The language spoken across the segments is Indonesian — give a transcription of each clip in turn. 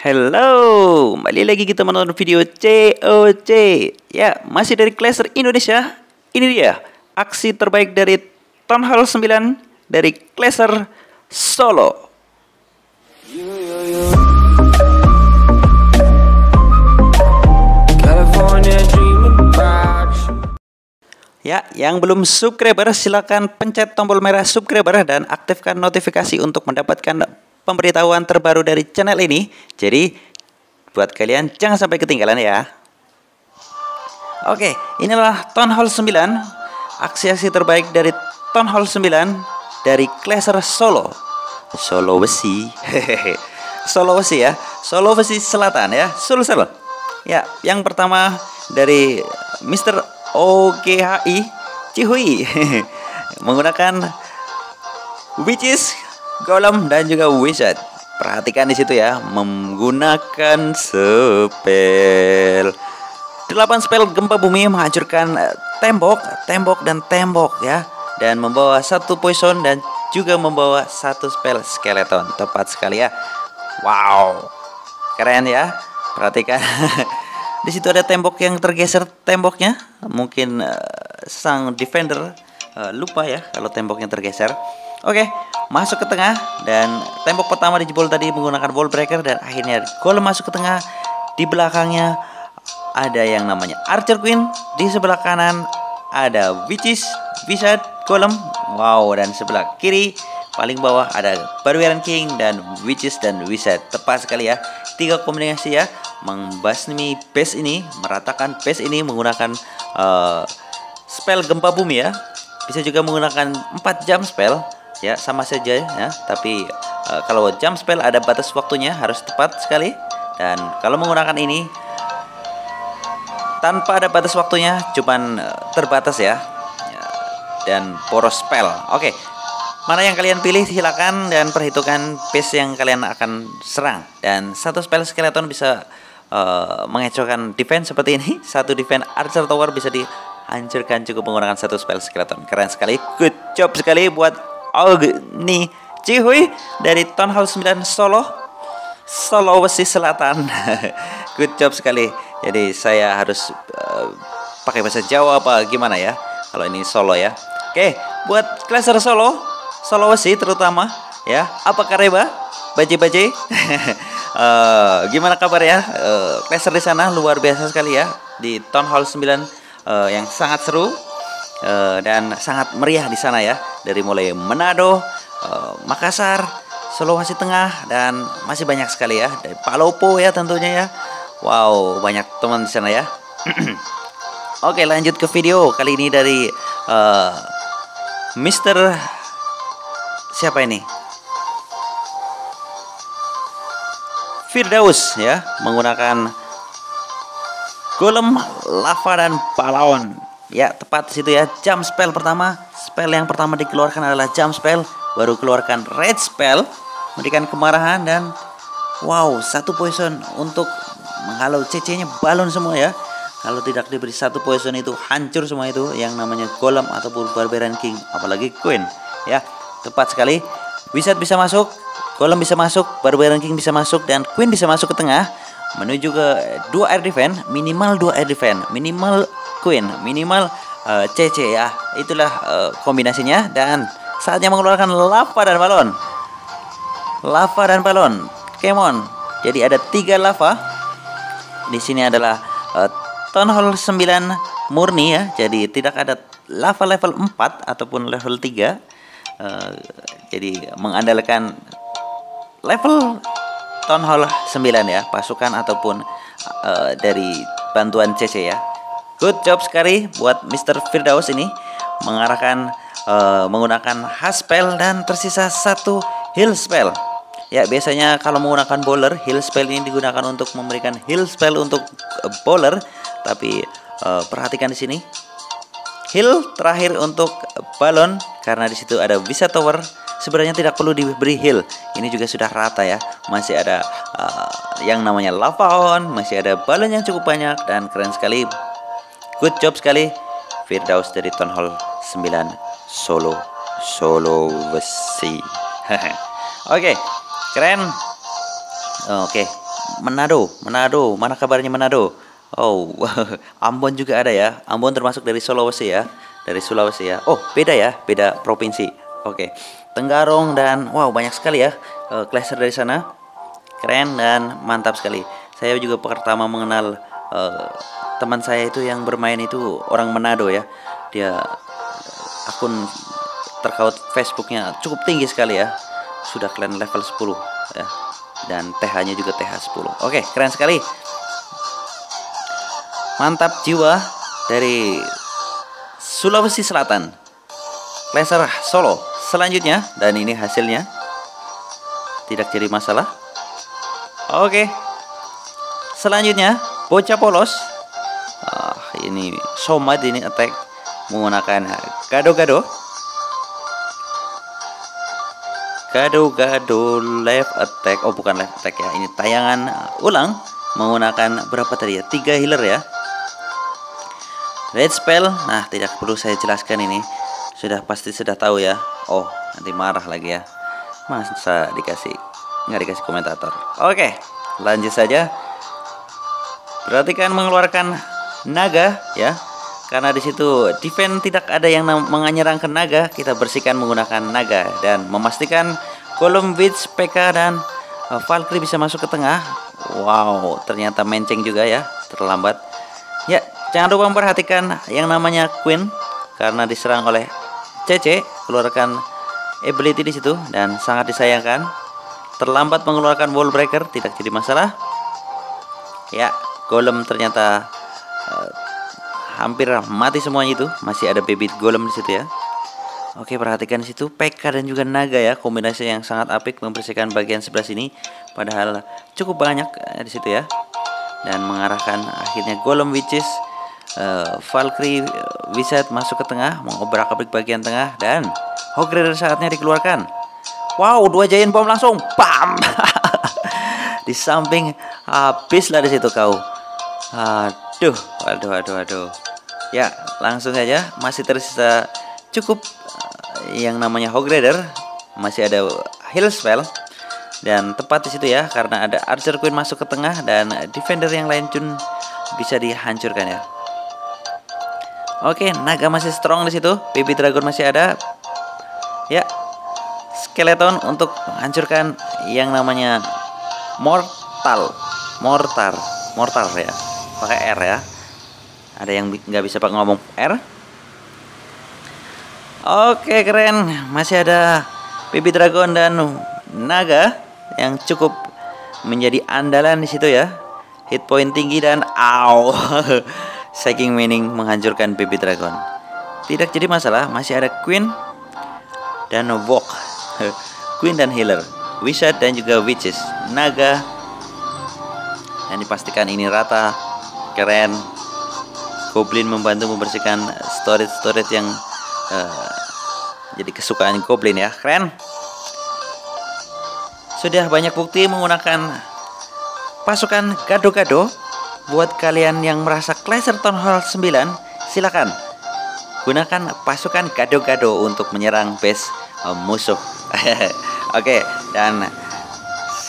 Hello, kembali lagi kita menonton video COC Ya, masih dari Klaser Indonesia. Ini dia, aksi terbaik dari Town Hall 9 dari Klaser Solo. Ya, yang belum subscriber silakan pencet tombol merah subscriber dan aktifkan notifikasi untuk mendapatkan pemberitahuan terbaru dari channel ini. Jadi, buat kalian jangan sampai ketinggalan ya. Oke, inilah Town Hall 9, aksi-aksi terbaik dari Town Hall 9 dari Klaser Solo. Solo Besi. Solo Besi ya. Solo Besi Selatan ya. Solo Solo. Ya, yang pertama dari Mr. OGHI Cihui menggunakan Witches, Golem dan juga Wizard. Perhatikan di situ ya, menggunakan spell. 8 spell gempa bumi menghancurkan eh, tembok, tembok dan tembok ya dan membawa satu poison dan juga membawa satu spell skeleton. Tepat sekali ya. Wow. Keren ya. Perhatikan. Di situ ada tembok yang tergeser temboknya. Mungkin eh, sang defender eh, lupa ya kalau temboknya tergeser. Oke, masuk ke tengah dan tembok pertama dijebol tadi menggunakan wall breaker dan akhirnya golem masuk ke tengah. Di belakangnya ada yang namanya Archer Queen, di sebelah kanan ada Witches, Wizard, Golem. Wow, dan sebelah kiri paling bawah ada Barbarian King dan Witches dan Wizard. Tepat sekali ya. Tiga kombinasi ya membasmi base ini, meratakan base ini menggunakan eh, spell gempa bumi ya. Bisa juga menggunakan 4 jam spell ya sama saja ya. Tapi eh, kalau jam spell ada batas waktunya harus tepat sekali. Dan kalau menggunakan ini tanpa ada batas waktunya cuman eh, terbatas ya. Ya, dan poros spell oke mana yang kalian pilih silakan dan perhitungkan base yang kalian akan serang. Dan satu spell skeleton bisa eh, mengecohkan defense seperti ini. Satu defense archer tower bisa dihancurkan cukup menggunakan satu spell skeleton. Keren sekali. Good job sekali buat Ogni Cihui dari Town Hall 9 Solo Sulawesi Selatan. Good job sekali. Jadi saya harus eh, pakai bahasa Jawa apa gimana ya? Kalau ini Solo ya. Oke, buat klaser Solo, Sulawesi terutama ya. Apa kareba? Baje-baje. Eh, gimana kabar ya? Klaser di sana luar biasa sekali ya di Town Hall 9 eh, yang sangat seru eh, dan sangat meriah di sana ya. Dari mulai Manado, eh, Makassar, Sulawesi Tengah dan masih banyak sekali ya dari Palopo ya tentunya ya. Wow, banyak teman di sana ya. Oke, lanjut ke video kali ini dari eh, Mr. siapa ini? Firdaus ya, menggunakan Golem, lava dan pahlawan. Ya, tepat situ ya. Jump spell pertama, spell yang pertama dikeluarkan adalah jump spell, baru keluarkan red spell, memberikan kemarahan dan wow, satu poison untuk menghalau CC-nya balon semua ya. Kalau tidak diberi satu poison itu hancur semua itu yang namanya golem ataupun barbarian king, apalagi queen ya. Tepat sekali. Wizard bisa masuk, golem bisa masuk, barbarian king bisa masuk dan queen bisa masuk ke tengah menuju ke dua air defense minimal dua air defense minimal queen minimal eh, CC ya. Itulah eh, kombinasinya dan saatnya mengeluarkan lava dan balon. Lava dan balon. Kemon jadi ada tiga lava. Di sini adalah eh, Town Hall 9 murni ya. Jadi tidak ada lava level 4 ataupun level 3 Eh, jadi mengandalkan level Town Hall 9 ya, pasukan ataupun eh, dari bantuan CC ya. Good job sekali buat Mr. Firdaus ini mengarahkan eh, menggunakan hard spell dan tersisa satu heal spell. Ya, biasanya kalau menggunakan bowler, heal spell ini digunakan untuk memberikan heal spell untuk eh, bowler, tapi eh, perhatikan di sini. Heal terakhir untuk balon karena di situ ada Visa Tower sebenarnya tidak perlu diberi heal. Ini juga sudah rata ya. Masih ada uh, yang namanya lava on, masih ada balon yang cukup banyak dan keren sekali. Good job sekali Firdaus dari Town Hall 9 Solo Sulawesi. Oke, keren. Oke, Manado, Manado. Mana kabarnya Manado? Oh, Ambon juga ada ya. Ambon termasuk dari Sulawesi ya. Dari Sulawesi ya. Oh, beda ya, beda provinsi. Oke. Tenggarong dan wow, banyak sekali ya uh, dari sana. Keren dan mantap sekali. Saya juga pertama mengenal uh, teman saya itu yang bermain itu orang Manado ya. Dia akun terkait Facebooknya cukup tinggi sekali ya. Sudah kalian level 10 ya. Dan TH-nya juga TH 10. Oke, keren sekali. Mantap jiwa dari Sulawesi Selatan. Laser Solo. Selanjutnya dan ini hasilnya tidak jadi masalah. Oke. Selanjutnya bocah polos. Ah, ini somat ini attack menggunakan gado-gado. Gado-gado left attack. Oh, bukan left attack ya. Ini tayangan ulang menggunakan berapa tadi ya? Tiga healer ya. Red spell. Nah, tidak perlu saya jelaskan ini. Sudah pasti sudah tahu ya. Oh, nanti marah lagi ya. Masa dikasih nggak dikasih komentator. Oke, lanjut saja. Perhatikan mengeluarkan naga ya. Karena di situ defense tidak ada yang menyerang ke naga, kita bersihkan menggunakan naga dan memastikan kolom witch PK dan uh, Valkyrie bisa masuk ke tengah. Wow, ternyata menceng juga ya, terlambat. Ya, jangan lupa memperhatikan yang namanya Queen karena diserang oleh CC, keluarkan ability di situ dan sangat disayangkan. Terlambat mengeluarkan wall breaker tidak jadi masalah. Ya, golem ternyata uh, hampir mati semuanya itu. Masih ada bibit golem di situ ya. Oke, perhatikan situ PK dan juga naga ya, kombinasi yang sangat apik membersihkan bagian sebelah sini. Padahal cukup banyak eh, di situ ya. Dan mengarahkan akhirnya golem witches uh, Valkyrie uh, Wizard masuk ke tengah, mengobrak-abrik bagian tengah dan Hogrider saatnya dikeluarkan. Wow, dua giant bomb langsung, bam! di samping habis lah di situ kau. Aduh, aduh, aduh, aduh. Ya, langsung saja masih tersisa cukup uh, yang namanya Hogrider, masih ada heal spell dan tepat di situ ya karena ada Archer Queen masuk ke tengah dan defender yang lain pun bisa dihancurkan ya. Oke, naga masih strong di situ. Baby Dragon masih ada. Ya. Skeleton untuk menghancurkan yang namanya mortal. Mortar. Mortar ya. Pakai R ya. Ada yang nggak bisa pakai ngomong R? Oke, keren. Masih ada Baby Dragon dan naga yang cukup menjadi andalan di situ ya. Hit point tinggi dan aw. Saking meaning menghancurkan baby dragon. Tidak jadi masalah, masih ada Queen dan Walk. Queen dan Healer, Wizard dan juga Witches, Naga. Yang dipastikan ini rata, keren. Goblin membantu membersihkan storage-storage yang uh, jadi kesukaan Goblin ya, keren. Sudah banyak bukti menggunakan pasukan gado-gado Buat kalian yang merasa Claser Town Hall 9, silakan gunakan pasukan gado-gado untuk menyerang base uh, musuh. Oke, okay, dan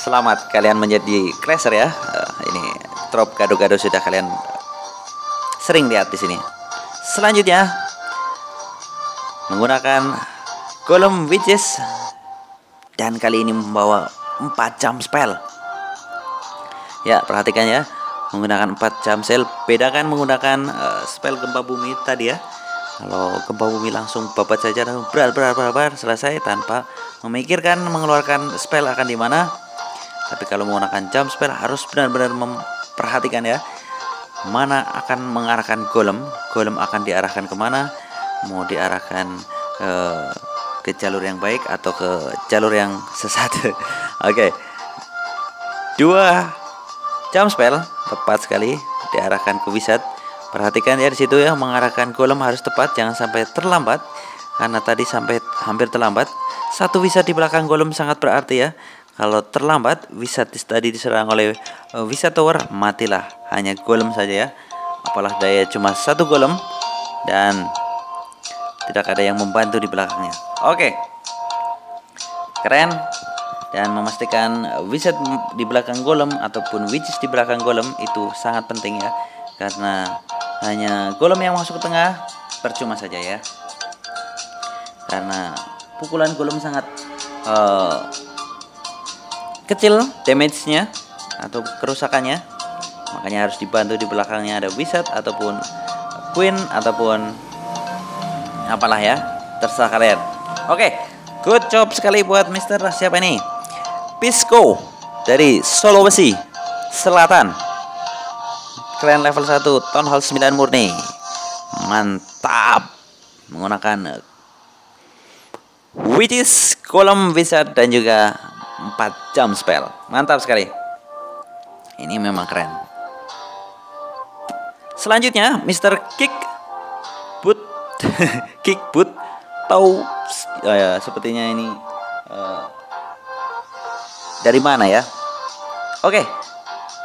selamat kalian menjadi Claser ya. Trop gado-gado sudah kalian sering lihat di sini. Selanjutnya menggunakan kolom witches dan kali ini membawa 4 jam spell. Ya, perhatikan ya menggunakan 4 jam sel bedakan menggunakan uh, spell gempa bumi tadi ya kalau gempa bumi langsung babat saja langsung berat berat, berat selesai tanpa memikirkan mengeluarkan spell akan di mana tapi kalau menggunakan jam spell harus benar-benar memperhatikan ya mana akan mengarahkan golem golem akan diarahkan ke mana mau diarahkan ke ke jalur yang baik atau ke jalur yang sesat oke okay. dua jam spell tepat sekali diarahkan ke wizard. Perhatikan ya di situ ya mengarahkan golem harus tepat, jangan sampai terlambat karena tadi sampai hampir terlambat. Satu wizard di belakang golem sangat berarti ya. Kalau terlambat wizard tadi diserang oleh uh, wizard tower matilah hanya golem saja ya. Apalah daya cuma satu golem dan tidak ada yang membantu di belakangnya. Oke. Keren. dan memastikan wizard di belakang golem ataupun witches di belakang golem itu sangat penting ya karena hanya golem yang masuk ke tengah percuma saja ya karena pukulan golem sangat uh, kecil. Damage-nya atau kerusakannya. Makanya harus dibantu di belakangnya ada wizard ataupun queen ataupun apalah ya terserah kalian. Oke good job sekali buat Mister siapa ini? Pisco dari Sulawesi Selatan. Kalian level 1 Town Hall 9 murni. Mantap. Menggunakan Witches, kolom wizard dan juga 4 jam spell. Mantap sekali. Ini memang keren. Selanjutnya, Mr. Kick Boot Kick Boot tahu oh ya, sepertinya ini eh, dari mana ya? Oke.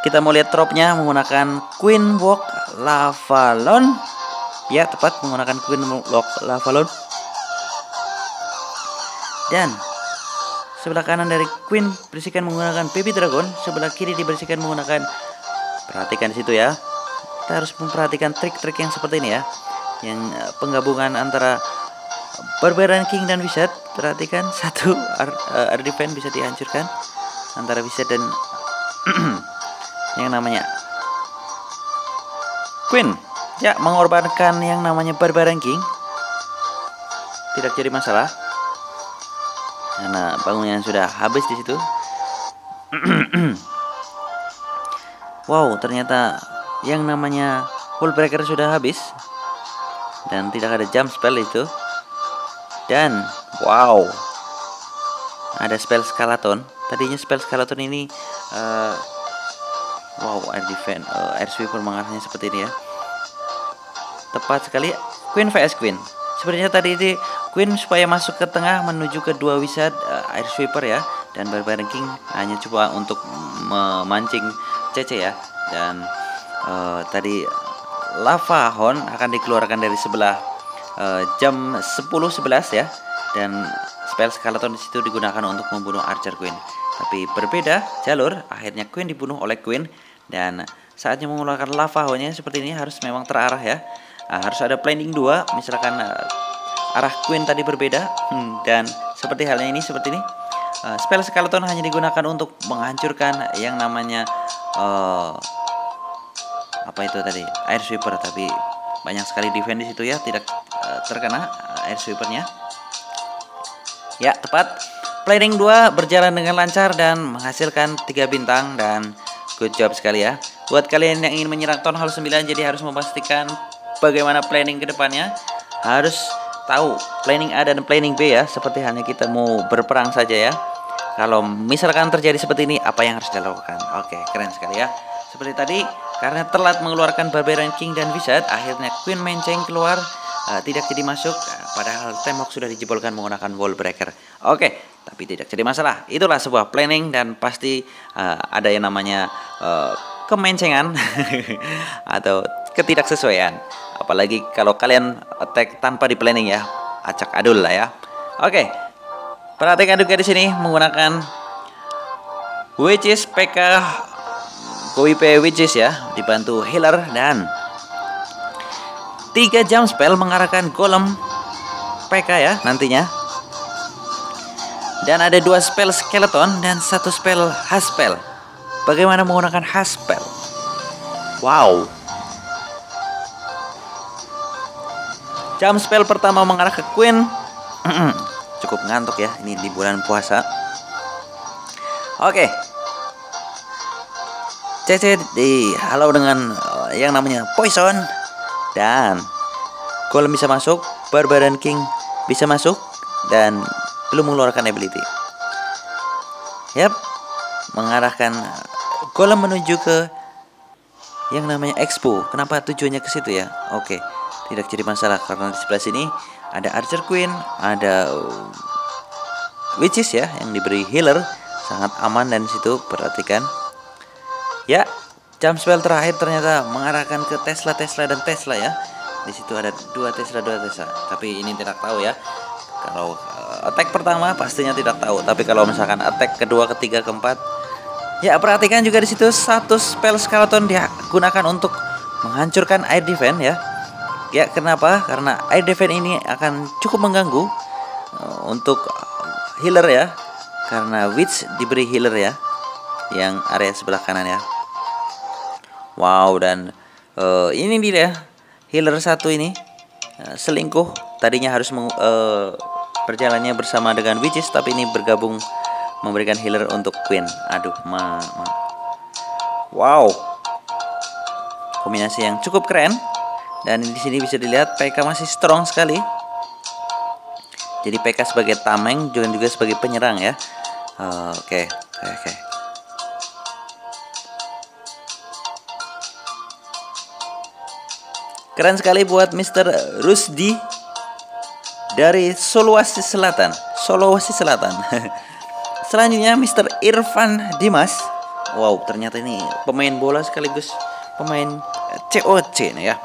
Kita mau lihat dropnya menggunakan Queen Walk Lavalon. Ya, tepat menggunakan Queen Walk Lavalon. Dan sebelah kanan dari Queen berisikan menggunakan Baby Dragon, sebelah kiri dibersihkan menggunakan perhatikan di situ ya. Kita harus memperhatikan trik-trik yang seperti ini ya. Yang eh, penggabungan antara Barbarian King dan Wizard. Perhatikan satu Ar eh, Air Defense bisa dihancurkan antara Wizard dan yang namanya Queen. Ya, mengorbankan yang namanya Barbarian King. Tidak jadi masalah karena bangunan sudah habis di situ. wow, ternyata yang namanya full breaker sudah habis dan tidak ada jump spell itu. Dan wow, ada spell skeleton. Tadinya spell skeleton ini eh, wow air defense, eh, air sweeper mengarahnya seperti ini ya. Tepat sekali Queen vs Queen. Sebenarnya tadi itu Queen supaya masuk ke tengah menuju ke dua wizard uh, air sweeper ya. Dan Barbarian King hanya coba untuk memancing CC ya. Dan uh, tadi lava horn akan dikeluarkan dari sebelah uh, jam 10.11 ya. Dan spell skeleton di situ digunakan untuk membunuh Archer Queen. Tapi berbeda jalur akhirnya Queen dibunuh oleh Queen. Dan saatnya mengeluarkan lava hornnya seperti ini harus memang terarah ya. Nah, harus ada planning dua misalkan arah queen tadi berbeda hmm, dan seperti halnya ini seperti ini. Uh, spell skeleton hanya digunakan untuk menghancurkan yang namanya uh, apa itu tadi air sweeper tapi banyak sekali defense di situ ya tidak uh, terkena air sweepernya. Ya tepat. Planning 2 berjalan dengan lancar dan menghasilkan tiga bintang dan good job sekali ya. Buat kalian yang ingin menyerang Town Hall 9 jadi harus memastikan bagaimana planning ke depannya. Harus tahu planning A dan planning B ya seperti halnya kita mau berperang saja ya. Kalau misalkan terjadi seperti ini apa yang harus dilakukan oke keren sekali ya. Seperti tadi karena telat mengeluarkan Barbarian King dan Wizard akhirnya Queen Menceng keluar uh, tidak jadi masuk uh, padahal tembok sudah dijebolkan menggunakan wall breaker. Oke tapi tidak jadi masalah. Itulah sebuah planning dan pasti uh, ada yang namanya uh, kemencengan atau ketidaksesuaian apalagi kalau kalian attack tanpa di planning ya. Acak adul lah ya. Oke. Perhatikan juga di sini menggunakan witches PK WP witches ya dibantu healer dan tiga jam spell mengarahkan golem PK ya nantinya. Dan ada dua spell skeleton dan satu spell has spell bagaimana menggunakan has spell wow Jam spell pertama mengarah ke Queen. Cukup ngantuk ya, ini di bulan puasa. Oke. CC di halo dengan uh, yang namanya Poison dan Golem bisa masuk, Barbarian King bisa masuk dan belum mengeluarkan ability. Yap, mengarahkan Golem menuju ke yang namanya Expo. Kenapa tujuannya ke situ ya? Oke tidak jadi masalah karena di sebelah sini ada Archer Queen, ada uh, Witches ya yang diberi healer sangat aman dan situ perhatikan. Ya, jam spell terakhir ternyata mengarahkan ke Tesla Tesla dan Tesla ya. Di situ ada dua Tesla dua Tesla, tapi ini tidak tahu ya Kalau uh, attack pertama pastinya tidak tahu, tapi kalau misalkan attack kedua, ketiga, keempat, ya perhatikan juga di situ satu spell skeleton dia gunakan untuk menghancurkan air defense ya. Ya kenapa? Karena air defense ini akan cukup mengganggu uh, untuk healer ya. Karena witch diberi healer ya, yang area sebelah kanan ya. Wow dan uh, ini dia healer satu ini uh, selingkuh tadinya harus meng, uh, berjalannya bersama dengan witches tapi ini bergabung memberikan healer untuk queen aduh ma, ma. wow kombinasi yang cukup keren dan di sini bisa dilihat PK masih strong sekali jadi PK sebagai tameng juga juga sebagai penyerang ya oke oke oke Keren sekali buat Mr. Rusdi dari Sulawesi Selatan. Sulawesi Selatan. Selanjutnya Mr. Irfan Dimas. Wow, ternyata ini pemain bola sekaligus pemain COC nih ya.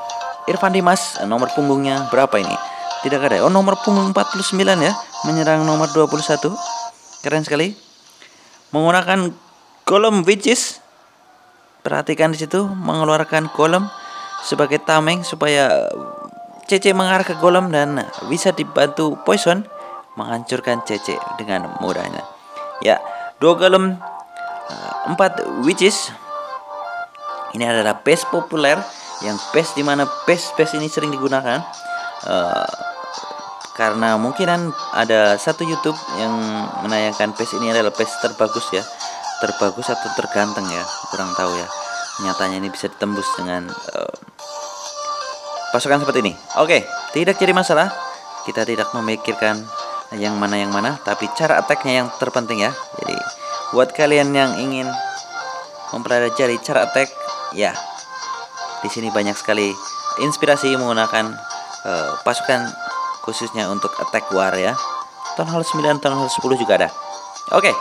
Irfan Dimas nomor punggungnya berapa ini? Tidak ada. Oh, nomor punggung 49 ya, menyerang nomor 21. Keren sekali. Menggunakan kolom witches. Perhatikan di situ mengeluarkan kolom sebagai tameng supaya CC mengarah ke golem dan bisa dibantu poison menghancurkan CC dengan mudahnya. Ya, dua golem uh, empat witches ini adalah base populer yang base di mana base base ini sering digunakan uh, karena mungkinan ada satu YouTube yang menayangkan base ini adalah base terbagus ya terbagus atau terganteng ya kurang tahu ya nyatanya ini bisa ditembus dengan uh, pasukan seperti ini. Oke, tidak jadi masalah. Kita tidak memikirkan yang mana yang mana, tapi cara attacknya yang terpenting ya. Jadi buat kalian yang ingin mempelajari cara attack, ya di sini banyak sekali inspirasi menggunakan uh, pasukan khususnya untuk attack war ya. Town Hall 9, Town Hall 10 juga ada. Oke.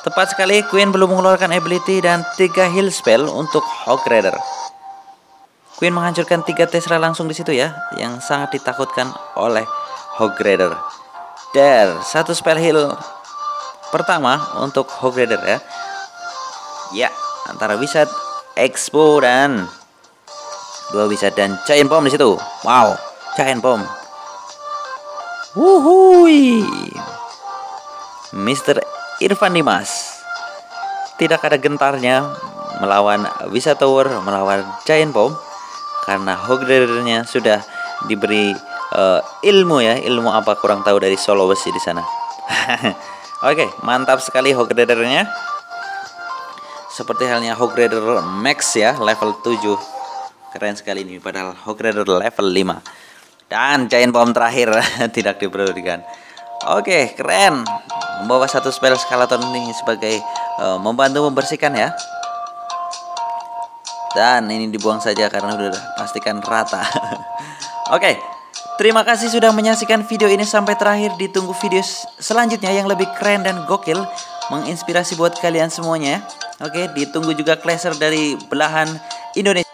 Tepat sekali, Queen belum mengeluarkan ability dan 3 heal spell untuk Hog Rider. Queen menghancurkan tiga Tesla langsung di situ ya, yang sangat ditakutkan oleh Hog Rider. Der, satu spell heal pertama untuk Hog Rider ya. Ya, antara Wizard, Expo dan dua Wizard dan Giant Bomb di situ. Wow, Giant Bomb. Wuhui. Mr. Irfan Dimas. Tidak ada gentarnya melawan Wizard Tower, melawan Giant Bomb karena Hogridernya sudah diberi uh, ilmu ya ilmu apa kurang tahu dari Sulawesi di sana oke okay, mantap sekali Hogridernya seperti halnya Hogrider Max ya level 7 keren sekali ini padahal Hogrider level 5 dan Giant Bomb terakhir tidak diperlukan. Oke keren. Membawa satu spell skeleton ini sebagai uh, membantu membersihkan ya. Dan ini dibuang saja karena sudah pastikan rata. Oke Terima kasih sudah menyaksikan video ini sampai terakhir. Ditunggu video selanjutnya yang lebih keren dan gokil Menginspirasi buat kalian semuanya Oke ditunggu juga clasher dari belahan Indonesia